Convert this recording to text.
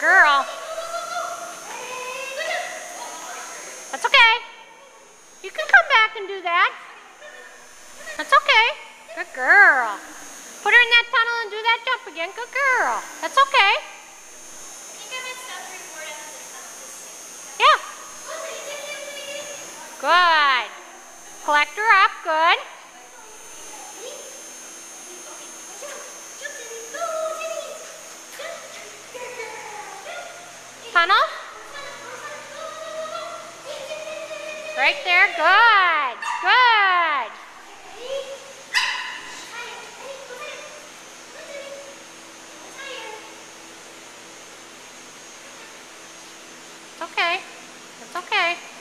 Girl. That's okay. You can come back and do that. That's okay. Good girl. Put her in that tunnel and do that jump again. Good girl. That's okay. Yeah. Good. Collect her up. Good. Tunnel. Right there. Good. Good. It's okay. It's okay.